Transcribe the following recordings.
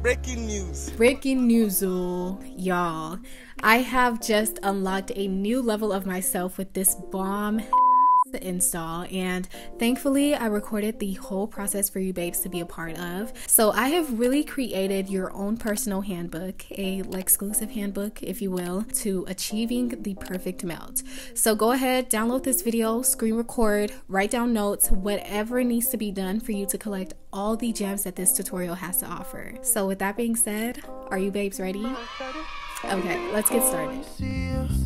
Breaking news. Breaking news, oh, y'all. I have just unlocked a new level of myself with this bomb install and thankfully I recorded the whole process for you babes to be a part of. So I have really created your own personal handbook, a Lexclusive handbook if you will, to achieving the perfect melt. So go ahead, download this video, screen record, write down notes, whatever needs to be done for you to collect all the gems that this tutorial has to offer. So with that being said, are you babes ready? Okay, let's get started.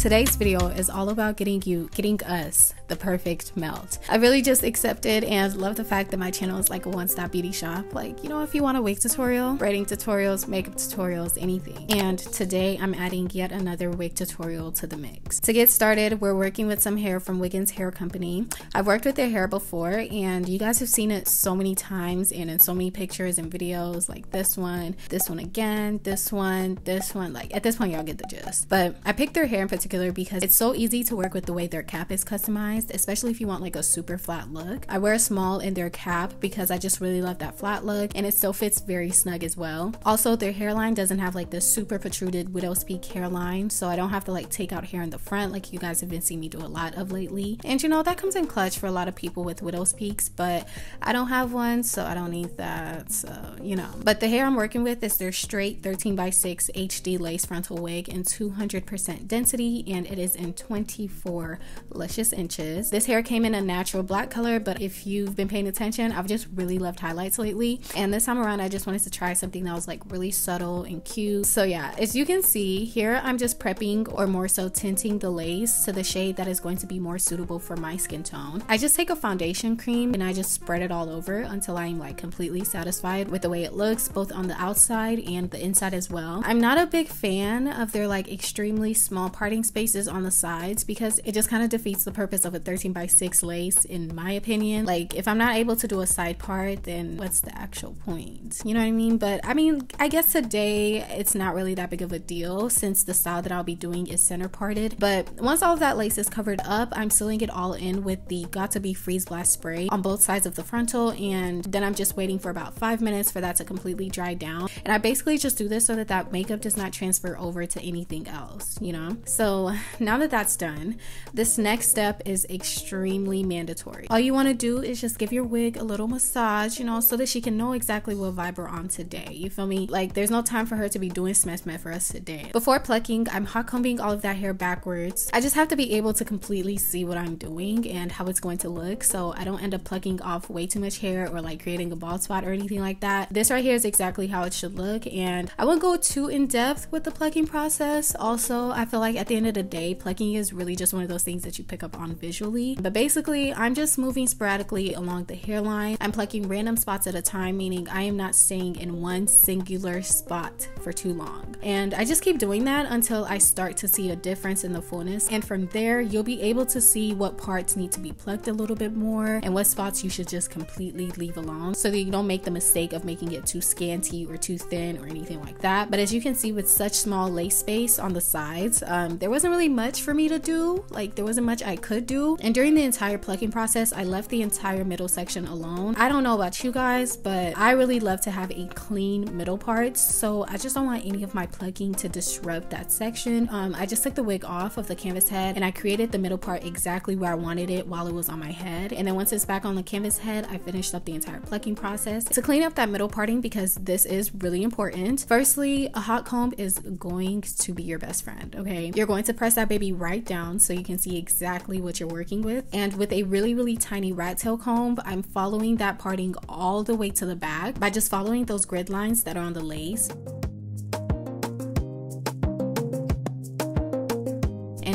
Today's video is all about getting you, getting us the perfect melt. I really just accepted and love the fact that my channel is like a one-stop beauty shop. Like, you know, if you want a wig tutorial, writing tutorials, makeup tutorials, anything. And today I'm adding yet another wig tutorial to the mix. To get started, we're working with some hair from Wiggins Hair Company. I've worked with their hair before and you guys have seen it so many times and in so many pictures and videos like this one, this one again, this one, this one. Like at this point, y'all get the gist. But I picked their hair in particular particular because it's so easy to work with the way their cap is customized, especially if you want like a super flat look. I wear a small in their cap because I just really love that flat look and it still fits very snug as well. Also, their hairline doesn't have like the super protruded widow's peak hairline, so I don't have to like take out hair in the front like you guys have been seeing me do a lot of lately. And you know, that comes in clutch for a lot of people with widow's peaks, but I don't have one, so I don't need that. So, you know. But the hair I'm working with is their straight 13 by 6 HD lace frontal wig in 200% density and it is in 24 luscious inches. This hair came in a natural black color, but if you've been paying attention, I've just really loved highlights lately. And this time around, I just wanted to try something that was like really subtle and cute. So yeah, as you can see here, I'm just prepping or more so tinting the lace to the shade that is going to be more suitable for my skin tone. I just take a foundation cream and I just spread it all over until I'm like completely satisfied with the way it looks both on the outside and the inside as well. I'm not a big fan of their like extremely small parting spaces on the sides because it just kind of defeats the purpose of a 13 by 6 lace in my opinion. Like if I'm not able to do a side part, then what's the actual point? You know what I mean? But I mean, I guess today it's not really that big of a deal since the style that I'll be doing is center parted. But once all of that lace is covered up, I'm sealing it all in with the Got2b Freeze Blast spray on both sides of the frontal and then I'm just waiting for about five minutes for that to completely dry down. And I basically just do this so that that makeup does not transfer over to anything else, you know? So now that that's done, this next step is extremely mandatory. All you want to do is just give your wig a little massage, you know, so that she can know exactly what vibe we're on today. You feel me? Like there's no time for her to be doing smash smash for us today. Before plucking, I'm hot combing all of that hair backwards. I just have to be able to completely see what I'm doing and how it's going to look so I don't end up plucking off way too much hair or like creating a bald spot or anything like that. This right here is exactly how it should look and I won't go too in depth with the plucking process. Also, I feel like at the end of the day, plucking is really just one of those things that you pick up on visually. But basically, I'm just moving sporadically along the hairline. I'm plucking random spots at a time, meaning I am not staying in one singular spot for too long. And I just keep doing that until I start to see a difference in the fullness. And from there, you'll be able to see what parts need to be plucked a little bit more and what spots you should just completely leave alone so that you don't make the mistake of making it too scanty or too thin or anything like that. But as you can see with such small lace space on the sides, um, there wasn't really much for me to do. Like there wasn't much I could do. And during the entire plucking process, I left the entire middle section alone. I don't know about you guys, but I really love to have a clean middle part. So I just don't want any of my plucking to disrupt that section. Um, I just took the wig off of the canvas head and I created the middle part exactly where I wanted it while it was on my head. And then once it's back on the canvas head, I finished up the entire plucking process. To clean up that middle parting, because this is really important, firstly, a hot comb is going to be your best friend, okay? You're going to press that baby right down so you can see exactly what you're working with. And with a really, really tiny rat tail comb, I'm following that parting all the way to the back by just following those grid lines that are on the lace.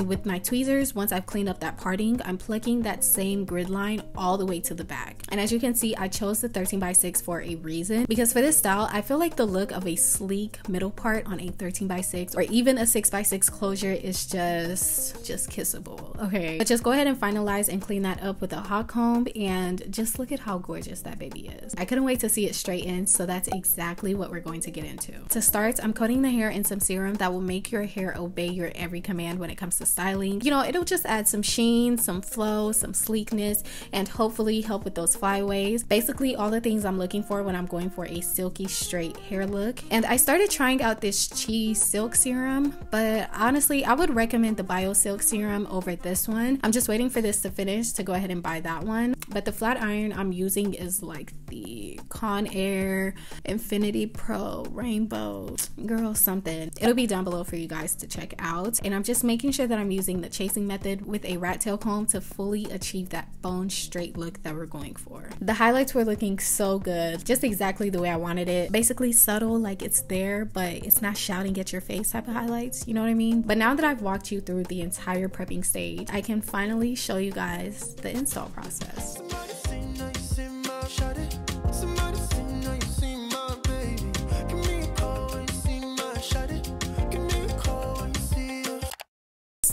With my tweezers, once I've cleaned up that parting, I'm plucking that same grid line all the way to the back. And as you can see, I chose the 13 by 6 for a reason because for this style, I feel like the look of a sleek middle part on a 13 by 6 or even a 6 by 6 closure is just just kissable. Okay. But just go ahead and finalize and clean that up with a hot comb and just look at how gorgeous that baby is. I couldn't wait to see it straighten, so that's exactly what we're going to get into. To start, I'm coating the hair in some serum that will make your hair obey your every command when it comes to styling. You know, it'll just add some sheen, some flow, some sleekness, and hopefully help with those flyaways. Basically, all the things I'm looking for when I'm going for a silky straight hair look. And I started trying out this Chi Silk Serum, but honestly, I would recommend the Bio Silk Serum over this one. I'm just waiting for this to finish to go ahead and buy that one. But the flat iron I'm using is like the Conair InfinitiPro Rainbow Girl something. It'll be down below for you guys to check out. And I'm just making sure that I'm using the chasing method with a rat tail comb to fully achieve that bone straight look that we're going for. The highlights were looking so good, just exactly the way I wanted it. Basically subtle, like it's there, but it's not shouting at your face type of highlights, you know what I mean? But now that I've walked you through the entire prepping stage, I can finally show you guys the install process.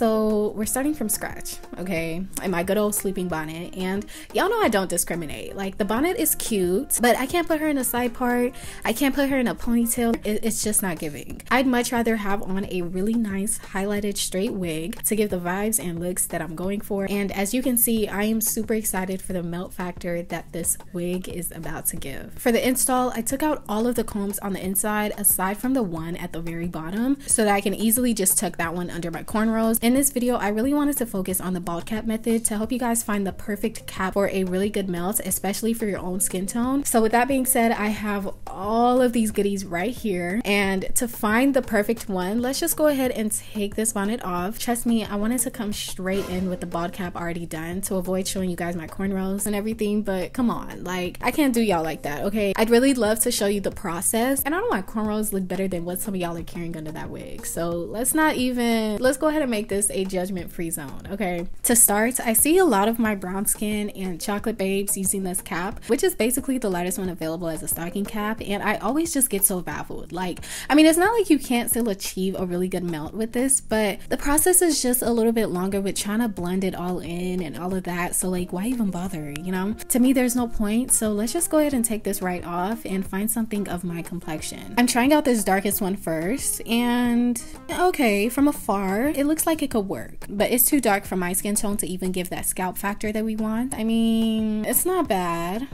So we're starting from scratch, okay? In my good old sleeping bonnet. And y'all know I don't discriminate. Like the bonnet is cute, but I can't put her in a side part. I can't put her in a ponytail. it's just not giving. I'd much rather have on a really nice highlighted straight wig to give the vibes and looks that I'm going for. And as you can see, I am super excited for the melt factor that this wig is about to give. For the install, I took out all of the combs on the inside aside from the one at the very bottom so that I can easily just tuck that one under my cornrows. And in this video, I really wanted to focus on the bald cap method to help you guys find the perfect cap for a really good melt, especially for your own skin tone. So with that being said, I have all of these goodies right here. And to find the perfect one, let's just go ahead and take this bonnet off. Trust me, I wanted to come straight in with the bald cap already done to avoid showing you guys my cornrows and everything. But come on, like I can't do y'all like that, okay? I'd really love to show you the process. And I don't why cornrows look better than what some of y'all are carrying under that wig. So let's not even, let's go ahead and make this a judgment free zone, okay? To start, I see a lot of my brown skin and chocolate babes using this cap, which is basically the lightest one available as a stocking cap, and I always just get so baffled. Like, I mean, it's not like you can't still achieve a really good melt with this, but the process is just a little bit longer with trying to blend it all in and all of that. So, like, why even bother, you know? To me, there's no point. So, let's just go ahead and take this right off and find something of my complexion. I'm trying out this darkest one first, and okay, from afar, it looks like it could work, but it's too dark for my skin tone to even give that scalp factor that we want. I mean, it's not bad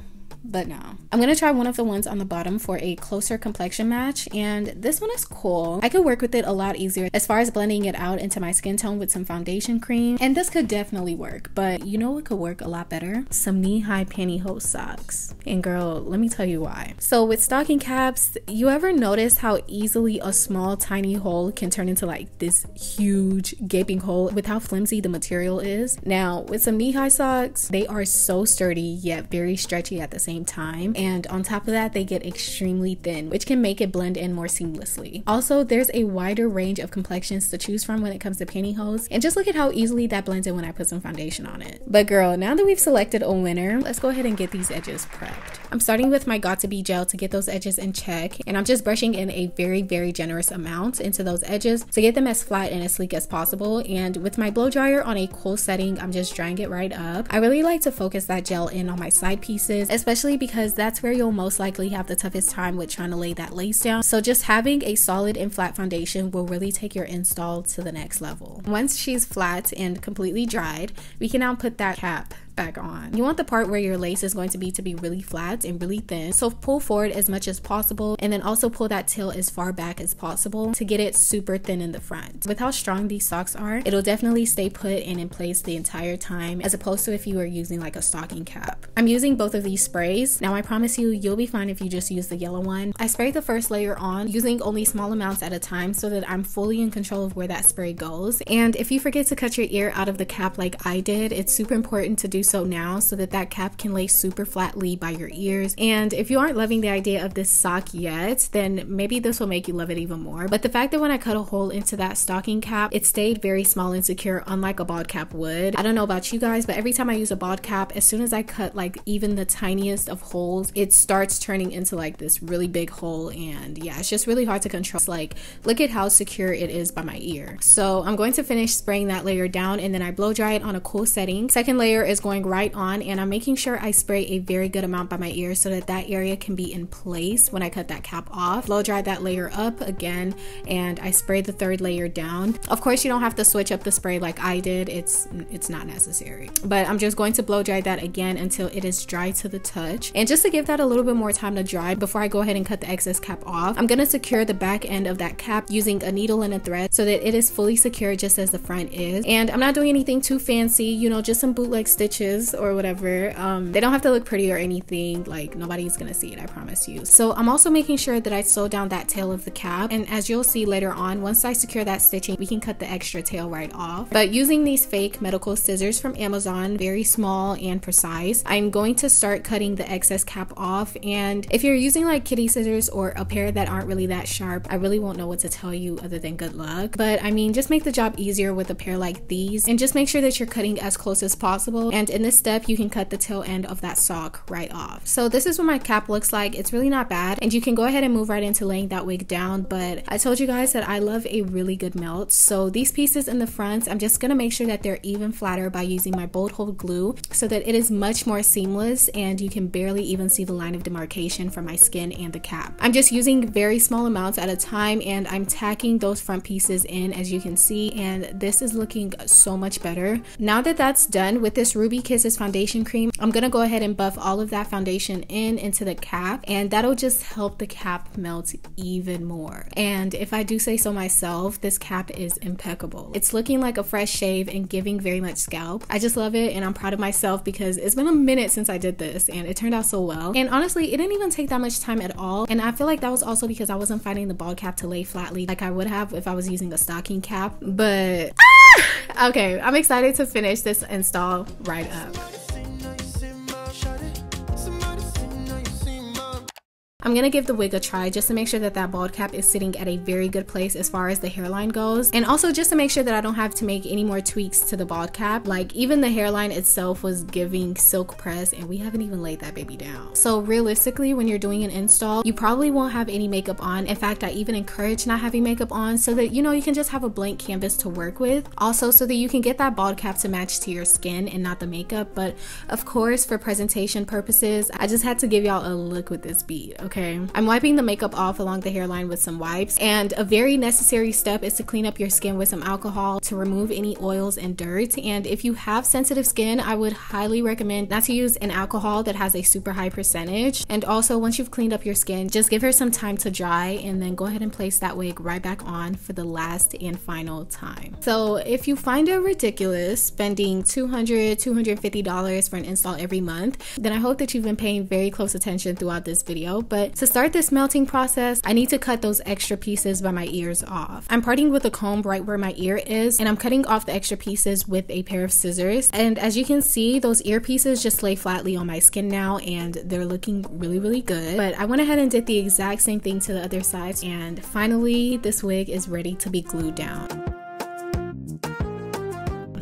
but no. I'm gonna try one of the ones on the bottom for a closer complexion match, and this one is cool. I could work with it a lot easier as far as blending it out into my skin tone with some foundation cream, and this could definitely work, but you know what could work a lot better? Some knee-high pantyhose socks. And girl, let me tell you why. So with stocking caps, you ever notice how easily a small tiny hole can turn into like this huge gaping hole with how flimsy the material is? Now, with some knee-high socks, they are so sturdy yet very stretchy at the same time. And on top of that, they get extremely thin, which can make it blend in more seamlessly. Also, there's a wider range of complexions to choose from when it comes to pantyhose. And just look at how easily that blends in when I put some foundation on it. But girl, now that we've selected a winner, let's go ahead and get these edges prepped. I'm starting with my Got2b gel to get those edges in check. And I'm just brushing in a very, very generous amount into those edges to get them as flat and as sleek as possible. And with my blow dryer on a cool setting, I'm just drying it right up. I really like to focus that gel in on my side pieces, especially especially because that's where you'll most likely have the toughest time with trying to lay that lace down. So just having a solid and flat foundation will really take your install to the next level. Once she's flat and completely dried, we can now put that cap back on. You want the part where your lace is going to be to be really flat and really thin. So pull forward as much as possible and then also pull that tail as far back as possible to get it super thin in the front. With how strong these socks are, it'll definitely stay put and in place the entire time as opposed to if you were using like a stocking cap. I'm using both of these sprays. Now I promise you, you'll be fine if you just use the yellow one. I spray the first layer on using only small amounts at a time so that I'm fully in control of where that spray goes. And if you forget to cut your ear out of the cap like I did, it's super important to do so now so that that cap can lay super flatly by your ears. And if you aren't loving the idea of this sock yet, then maybe this will make you love it even more. But the fact that when I cut a hole into that stocking cap, it stayed very small and secure, unlike a bald cap would. I don't know about you guys, but every time I use a bald cap, as soon as I cut like even the tiniest of holes, it starts turning into like this really big hole. And yeah, it's just really hard to control. It's like, look at how secure it is by my ear. So I'm going to finish spraying that layer down and then I blow dry it on a cool setting. Second layer is going right on and I'm making sure I spray a very good amount by my ear so that that area can be in place when I cut that cap off. Blow dry that layer up again and I spray the third layer down. Of course, you don't have to switch up the spray like I did. It's it's not necessary. But I'm just going to blow dry that again until it is dry to the touch. And just to give that a little bit more time to dry before I go ahead and cut the excess cap off, I'm going to secure the back end of that cap using a needle and a thread so that it is fully secure just as the front is. And I'm not doing anything too fancy, you know, just some bootleg stitches or whatever. Um, they don't have to look pretty or anything. Like nobody's gonna see it, I promise you. So I'm also making sure that I sew down that tail of the cap. And as you'll see later on, once I secure that stitching, we can cut the extra tail right off. But using these fake medical scissors from Amazon, very small and precise, I'm going to start cutting the excess cap off. And if you're using like kitty scissors or a pair that aren't really that sharp, I really won't know what to tell you other than good luck. But I mean, just make the job easier with a pair like these and just make sure that you're cutting as close as possible. And in this step, you can cut the tail end of that sock right off. So this is what my cap looks like. It's really not bad. And you can go ahead and move right into laying that wig down. But I told you guys that I love a really good melt. So these pieces in the front, I'm just gonna make sure that they're even flatter by using my bold hold glue so that it is much more seamless and you can barely even see the line of demarcation from my skin and the cap. I'm just using very small amounts at a time and I'm tacking those front pieces in as you can see and this is looking so much better. Now that that's done with this Ruby Kisses foundation cream, I'm gonna go ahead and buff all of that foundation in into the cap and that'll just help the cap melt even more. And if I do say so myself, this cap is impeccable. It's looking like a fresh shave and giving very much scalp. I just love it and I'm proud of myself because it's been a minute since I did this and it turned out so well. And honestly, it didn't even take that much time at all. And I feel like that was also because I wasn't finding the bald cap to lay flatly like I would have if I was using a stocking cap. But! okay, I'm excited to finish this install right up. I'm gonna give the wig a try just to make sure that that bald cap is sitting at a very good place as far as the hairline goes. And also just to make sure that I don't have to make any more tweaks to the bald cap. Like even the hairline itself was giving silk press and we haven't even laid that baby down. So realistically when you're doing an install you probably won't have any makeup on. In fact I even encourage not having makeup on so that you know you can just have a blank canvas to work with. Also so that you can get that bald cap to match to your skin and not the makeup. But of course for presentation purposes I just had to give y'all a look with this bead? I'm wiping the makeup off along the hairline with some wipes. And a very necessary step is to clean up your skin with some alcohol to remove any oils and dirt. And if you have sensitive skin, I would highly recommend not to use an alcohol that has a super high percentage. And also, once you've cleaned up your skin, just give her some time to dry and then go ahead and place that wig right back on for the last and final time. So if you find it ridiculous spending $200, $250 for an install every month, then I hope that you've been paying very close attention throughout this video. But but to start this melting process, I need to cut those extra pieces by my ears off. I'm parting with a comb right where my ear is and I'm cutting off the extra pieces with a pair of scissors. And as you can see, those ear pieces just lay flatly on my skin now and they're looking really, really good. But I went ahead and did the exact same thing to the other side. And finally, this wig is ready to be glued down.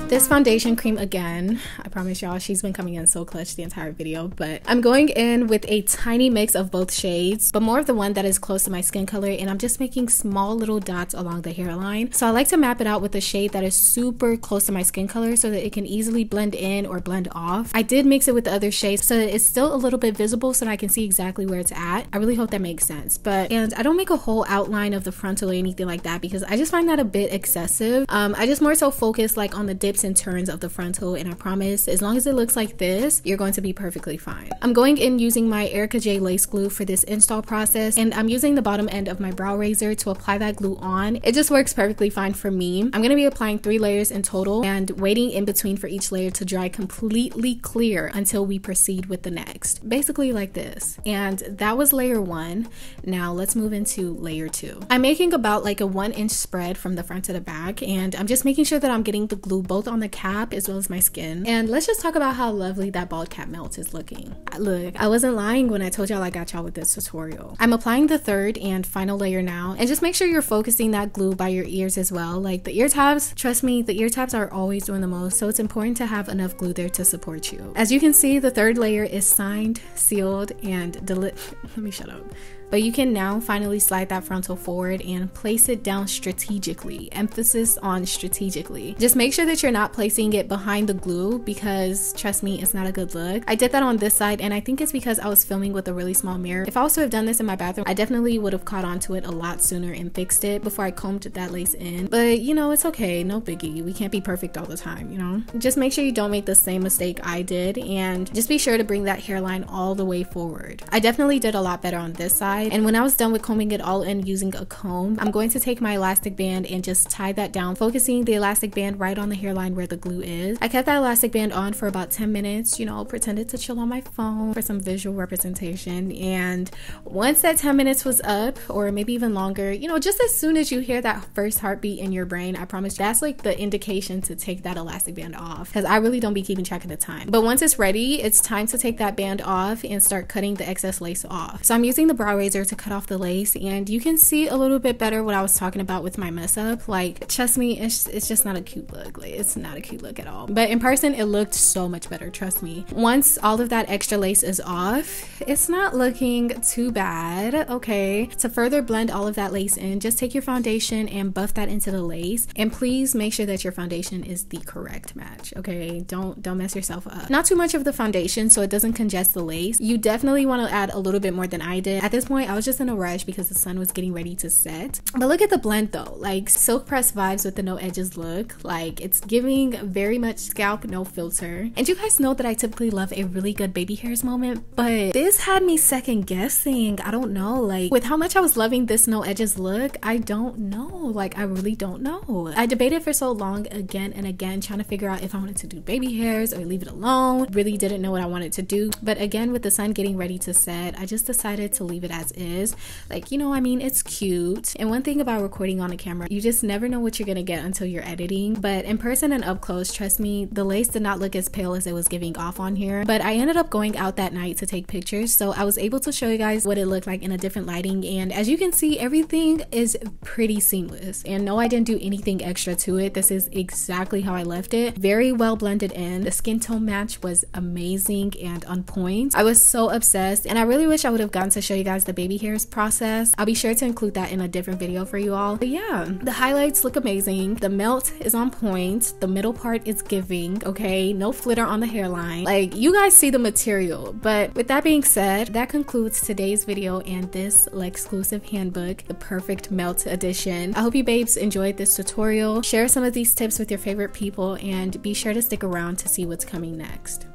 This foundation cream again, I promise y'all she's been coming in so clutch the entire video, but I'm going in with a tiny mix of both shades, but more of the one that is close to my skin color and I'm just making small little dots along the hairline. So I like to map it out with a shade that is super close to my skin color so that it can easily blend in or blend off. I did mix it with the other shades so that it's still a little bit visible so that I can see exactly where it's at. I really hope that makes sense. But, and I don't make a whole outline of the frontal or anything like that because I just find that a bit excessive. Um, I just more so focus like on the dip and turns of the frontal and I promise as long as it looks like this, you're going to be perfectly fine. I'm going in using my Erica J lace glue for this install process and I'm using the bottom end of my brow razor to apply that glue on. It just works perfectly fine for me. I'm going to be applying three layers in total and waiting in between for each layer to dry completely clear until we proceed with the next. Basically like this. And that was layer one. Now let's move into layer two. I'm making about like a one inch spread from the front to the back and I'm just making sure that I'm getting the glue both both on the cap as well as my skin. And let's just talk about how lovely that bald cap melt is looking. Look, I wasn't lying when I told y'all I got y'all with this tutorial. I'm applying the third and final layer now. And just make sure you're focusing that glue by your ears as well. Like the ear tabs, trust me, the ear tabs are always doing the most. So it's important to have enough glue there to support you. As you can see, the third layer is signed, sealed, and deli- let me shut up. But you can now finally slide that frontal forward and place it down strategically. Emphasis on strategically. Just make sure that you're not placing it behind the glue because trust me, it's not a good look. I did that on this side and I think it's because I was filming with a really small mirror. If I was to have done this in my bathroom, I definitely would have caught onto it a lot sooner and fixed it before I combed that lace in. But you know, it's okay, no biggie. We can't be perfect all the time, you know? Just make sure you don't make the same mistake I did and just be sure to bring that hairline all the way forward. I definitely did a lot better on this side side. And when I was done with combing it all in using a comb, I'm going to take my elastic band and just tie that down, focusing the elastic band right on the hairline where the glue is. I kept that elastic band on for about 10 minutes, you know, pretended to chill on my phone for some visual representation. And once that 10 minutes was up, or maybe even longer, you know, just as soon as you hear that first heartbeat in your brain, I promise that's like the indication to take that elastic band off because I really don't be keeping track of the time. But once it's ready, it's time to take that band off and start cutting the excess lace off. So I'm using the brow razor to cut off the lace and you can see a little bit better what I was talking about with my mess up. Like, trust me, it's, it's just not a cute look. Like, it's not a cute look at all. But in person, it looked so much better, trust me. Once all of that extra lace is off, it's not looking too bad, okay? To further blend all of that lace in, just take your foundation and buff that into the lace. And please make sure that your foundation is the correct match, okay? Don't, don't mess yourself up. Not too much of the foundation so it doesn't congest the lace. You definitely want to add a little bit more than I did. At this point, I was just in a rush because the sun was getting ready to set. But look at the blend though, like silk press vibes with the no edges look. Like it's giving very much scalp no filter. And you guys know that I typically love a really good baby hairs moment, but this had me second guessing. I don't know, like with how much I was loving this no edges look, I don't know. Like I really don't know. I debated for so long again and again trying to figure out if I wanted to do baby hairs or leave it alone. Really didn't know what I wanted to do. But again, with the sun getting ready to set, I just decided to leave it as is. Like, you know, I mean, it's cute. And one thing about recording on a camera, you just never know what you're gonna get until you're editing. But in person and up close, trust me, the lace did not look as pale as it was giving off on here. But I ended up going out that night to take pictures, so I was able to show you guys what it looked like in a different lighting. And as you can see, everything is pretty seamless. And no, I didn't do anything extra to it. This is exactly how I left it. Very well blended in. The skin tone match was amazing and on point. I was so obsessed, and I really wish I would have gotten to show you guys the baby hairs process. I'll be sure to include that in a different video for you all. But yeah, the highlights look amazing. The melt is on point. The middle part is giving, okay? No flitter on the hairline. Like, you guys see the material. But with that being said, that concludes today's video and this Lexclusive handbook, the Perfect Melt Edition. I hope you babes enjoyed this tutorial. Share some of these tips with your favorite people and be sure to stick around to see what's coming next.